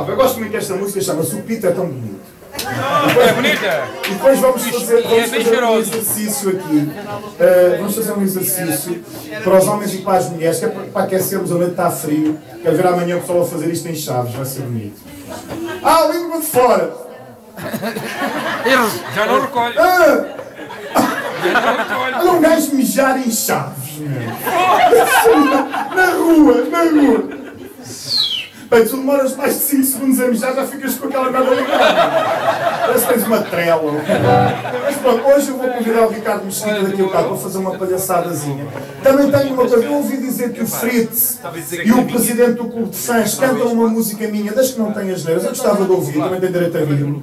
Ah, eu gosto muito desta música, chama-se O Pito é tão bonito. É bonita? E depois vamos fazer, é vamos bem fazer um exercício aqui. Uh, vamos fazer um exercício para os homens e para as mulheres, que é para, para aquecermos a noite, está frio. Quero ver amanhã o pessoal a fazer isto em chaves, vai ser bonito. Ah, língua de fora! Já não recolhe. Ah, olha um gajo mijar em chaves, meu. Na rua, na rua. Bem, tu demoras mais de 5 segundos a mijar, já ficas com aquela merda ligada. Parece que tens uma trela. Mas pronto, hoje eu vou convidar o Ricardo Mesquita daqui a bocado para fazer uma palhaçadazinha. Também tenho uma coisa, eu ouvi dizer que o Fritz e o presidente do clube de fãs cantam uma música minha, desde que não tenha as neiras. Eu gostava de ouvir, também tenho direito a rir.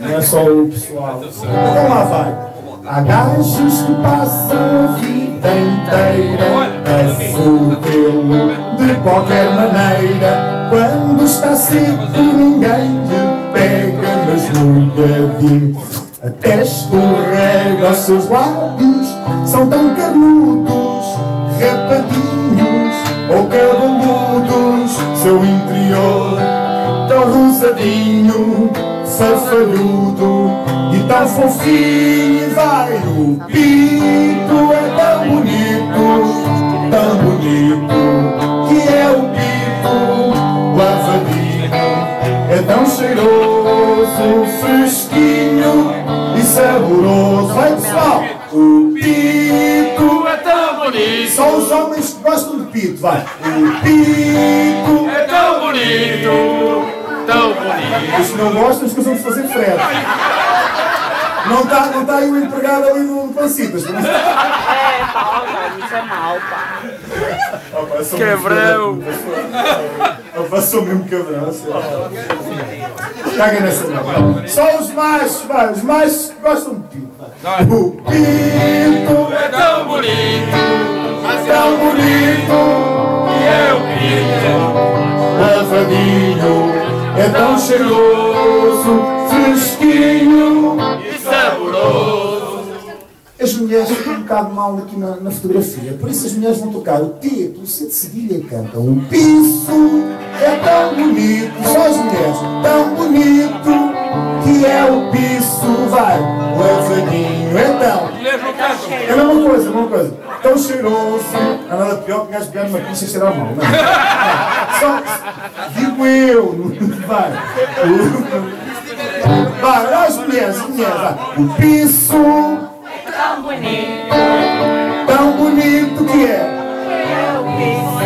Não é só o pessoal. Então lá vai. Há gajos que passam a vida inteira a fodê-lo de qualquer maneira. Quando está seco ninguém lhe pega, mas molhadinho até escorrega os seus lábios. São tão canudos, rapadinhos ou cabeludos. Seu interior tão rosadinho, e tão fofinho. E vai o pito, é tão bonito, tão bonito que é o pito lavadinho. É tão cheiroso, fresquinho e saboroso. Vai pessoal, o pito É tão bonito. só os homens que gostam de pito, vai. O pito É tão bonito. Tão bonito. Os que não gostam, escusam de fazer frete. Não está não tá aí o empregado ali no Pancitas. É, pá, isso é mau, pá. Cabrão. Opa, sou mesmo cabrão. sério. Caga nessa merda. Só os machos, vai, os machos que gostam de vai. O pito É tão bonito. é tão bonito E é o pito. lavadinho, é tão cheiroso, bocado mal aqui na, na fotografia, por isso as mulheres vão tocar o T pelo C de cedilha e cantam o piso é tão bonito, só as mulheres, tão bonito que é o piso, vai, então. Mulheres não cantam. É a mesma coisa, a mesma coisa. Tão cheiroso, não há nada pior que um gajo pegar numa picha e cheirar mal, não é? Só, digo eu, vai. O- Vai, as mulheres, as mulheres, vai. O piso Tão bonito, tão bonito que é, é o piso.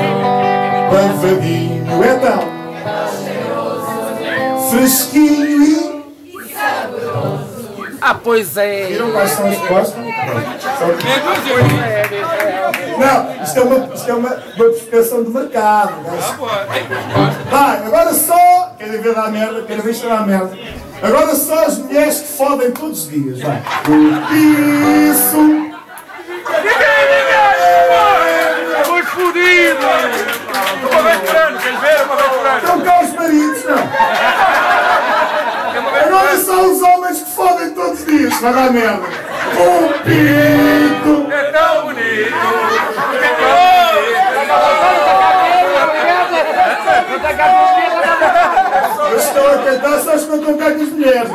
lavadinho, é tão fresquinho e. Ah, pois é. Viram quais são as? É dúzia. Não, isto é uma, isto é uma, uma prospecção de mercado. Gajo. pô. Vai, agora só. Querem ver dar merda? Querem ver cheirar merda? Agora só as mulheres que fodem todos os dias. Vai. Isso. É muito fodido. Uma vez por ano, queres ver? Uma vez por ano. Estão cá os maridos, não. Agora só os homens que fodem todos os dias. Vai dar merda. O Eu estou a cantar só não estão cá com as mulheres.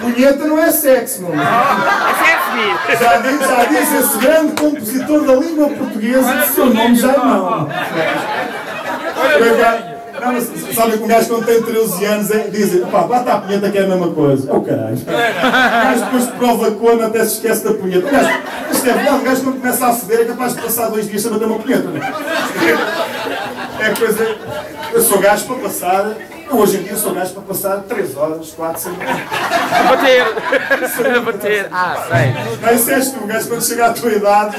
Punheta não é sexo, meu amigo. Já diz, já diz esse grande compositor da língua portuguesa que o seu nome já não. Não, mas sabe que um gajo quando tem 13 anos é, dizem, pá, bata a punheta que é a mesma coisa. É o caralho. O gajo depois prova cona até se esquece da punheta. O gajo, isto é verdade, o gajo quando começa a foder é capaz de passar dois dias sem bater uma punheta. não é? É coisa. Eu sou gajo para passar. Eu hoje em dia sou gajo para passar 3 horas, 4, 5 Bater. Bater. Ah, sei. Não, és tu, o gajo quando chega à tua idade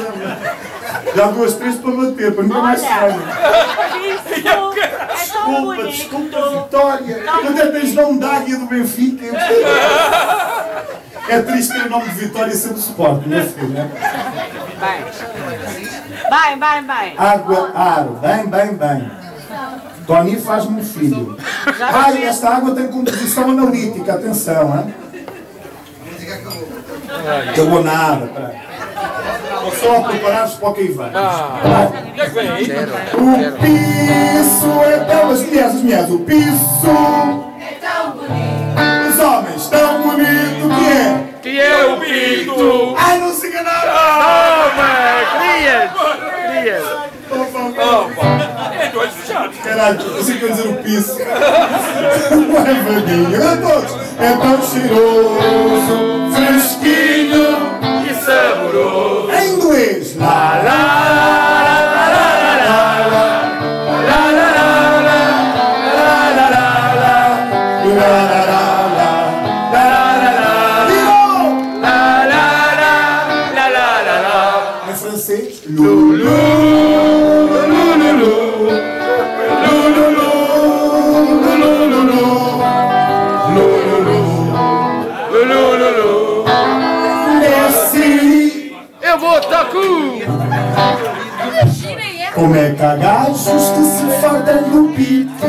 já, duas, três para bater, para nunca mais se Olha. ganha. Isso é tão Desculpa, bonito. desculpa, Vitória. Tu até tens nome de águia do Benfica. É triste ter o nome de Vitória sendo suporte, não é filho, né? Vai. Vai, vai, vai. Água, aro, bem, bem, bem. Tony faz-me um filho. Ai, esta água tem composição analítica, atenção, hein? Acabou nada, peraí. Ou só preparados para o que vem. Ah, vem? O piso é tão... As mulheres, as mulheres, o piso... Ai, não se enganaram! Oh, man! Querias! Querias! Oh, pá! É dois fechados! Caralho, eu sei que eu dizer o piso. Levadinho a todos. É tão cheiroso, fresquinho. E saboroso! Em inglês. Lá, lá, Desce. Eu vou tacu! Como é que há gajos que se fartam do pito?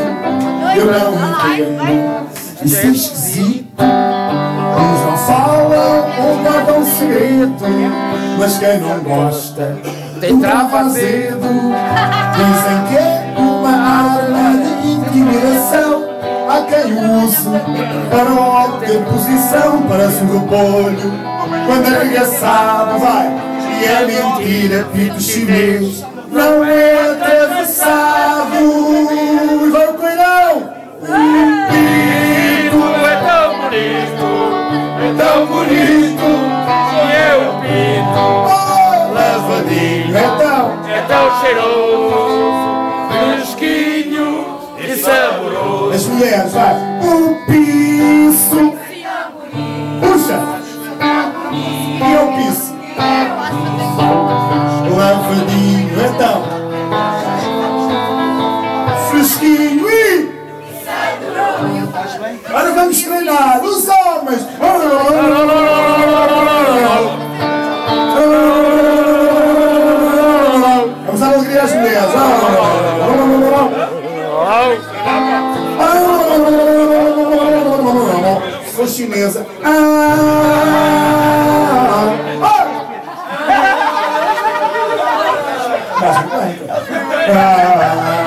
Eu não entendo. Isso é esquisito. Uns não falam ou guardam segredo. Mas quem não gosta tem trava azedo. Dizem que é uma arma de intimidação. Há quem o para obter posição. Parece um repolho quando arregaçado vai. E é mentira, pito chinês não é atravessado. E vai o coelhão! O pito É tão bonito! É tão bonito! Sou eu o pinto! oh, lavadinho, então. É tão cheiroso! Fresquinho e saboroso! As mulheres, vai. O piso. Puxa! E o piso? Lavadinho, então. Fresquinho e. Agora vamos treinar os homens. Vamos alegria às mulheres. chinesa. Ah, ah. Bem. Ah,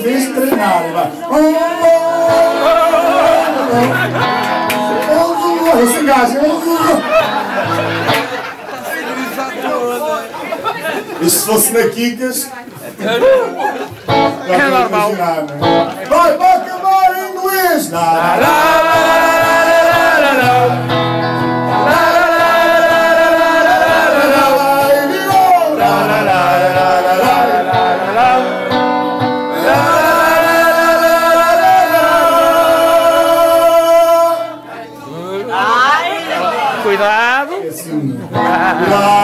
vez de treinar, vai. Esse gajo, E se fosse na Kikas? É normal. Vai, vai Cuidado. Lá, lá.